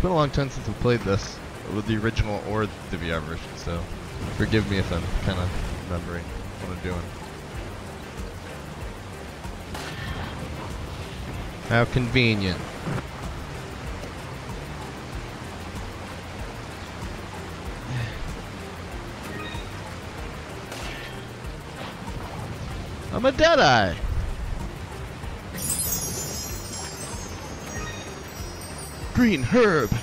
It's been a long time since we played this with the original or the VR version, so forgive me if I'm kind of remembering what I'm doing. How convenient. I'm a Deadeye! Green herb!